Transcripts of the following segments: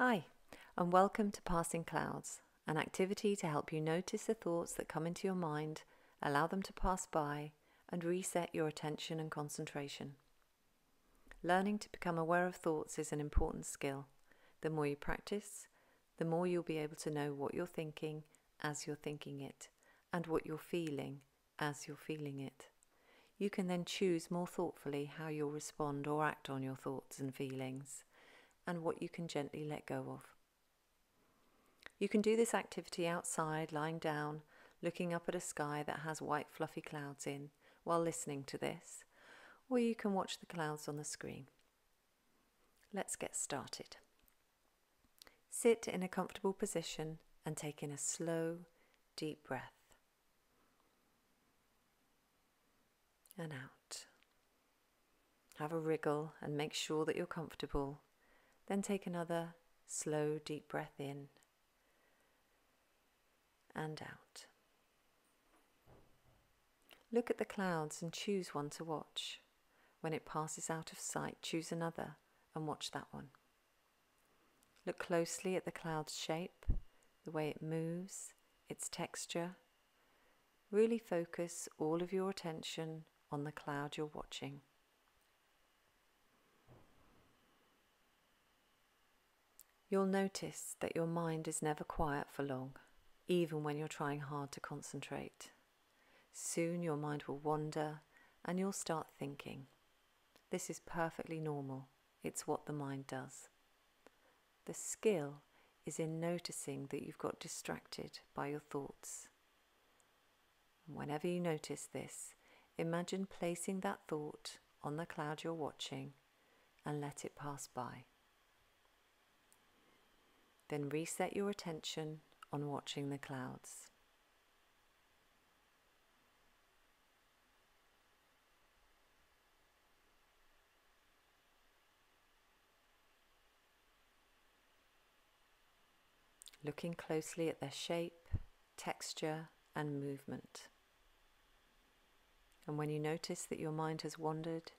Hi, and welcome to Passing Clouds, an activity to help you notice the thoughts that come into your mind, allow them to pass by, and reset your attention and concentration. Learning to become aware of thoughts is an important skill. The more you practice, the more you'll be able to know what you're thinking as you're thinking it, and what you're feeling as you're feeling it. You can then choose more thoughtfully how you'll respond or act on your thoughts and feelings, and what you can gently let go of. You can do this activity outside, lying down, looking up at a sky that has white fluffy clouds in, while listening to this, or you can watch the clouds on the screen. Let's get started. Sit in a comfortable position and take in a slow, deep breath. And out. Have a wriggle and make sure that you're comfortable. Then take another slow, deep breath in and out. Look at the clouds and choose one to watch. When it passes out of sight, choose another and watch that one. Look closely at the cloud's shape, the way it moves, its texture. Really focus all of your attention on the cloud you're watching. You'll notice that your mind is never quiet for long, even when you're trying hard to concentrate. Soon your mind will wander and you'll start thinking. This is perfectly normal, it's what the mind does. The skill is in noticing that you've got distracted by your thoughts. whenever you notice this, imagine placing that thought on the cloud you're watching and let it pass by. Then reset your attention on watching the clouds. looking closely at their shape, texture, and movement. And when you notice that your mind has wandered,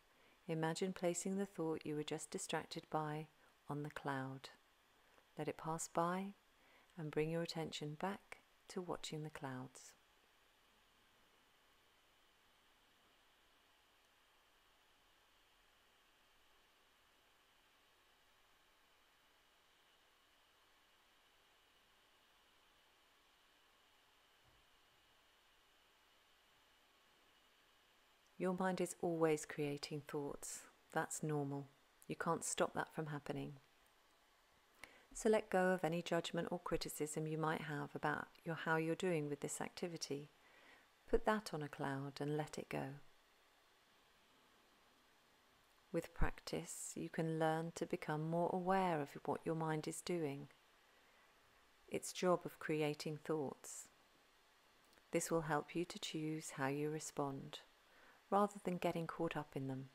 imagine placing the thought you were just distracted by on the cloud. Let it pass by and bring your attention back to watching the clouds. Your mind is always creating thoughts. That's normal. You can't stop that from happening. So let go of any judgment or criticism you might have about your, how you're doing with this activity. Put that on a cloud and let it go. With practice, you can learn to become more aware of what your mind is doing. Its job of creating thoughts. This will help you to choose how you respond rather than getting caught up in them.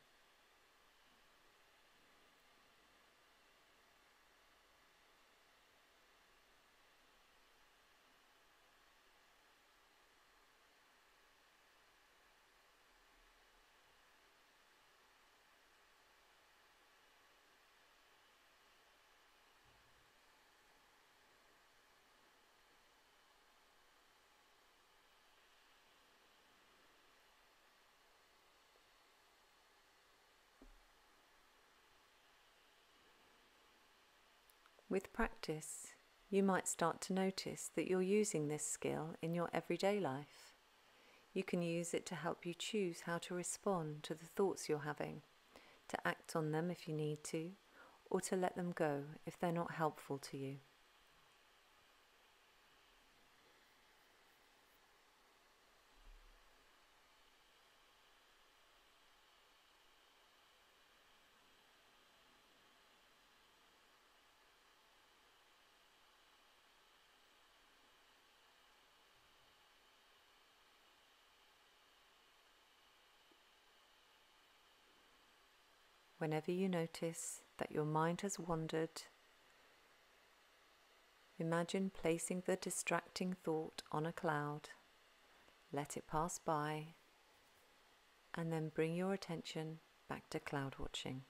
With practice, you might start to notice that you're using this skill in your everyday life. You can use it to help you choose how to respond to the thoughts you're having, to act on them if you need to, or to let them go if they're not helpful to you. Whenever you notice that your mind has wandered, imagine placing the distracting thought on a cloud, let it pass by, and then bring your attention back to cloud watching.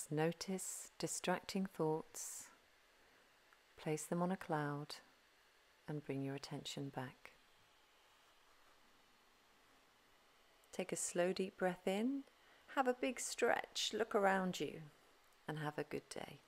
Just notice distracting thoughts, place them on a cloud, and bring your attention back. Take a slow, deep breath in, have a big stretch, look around you, and have a good day.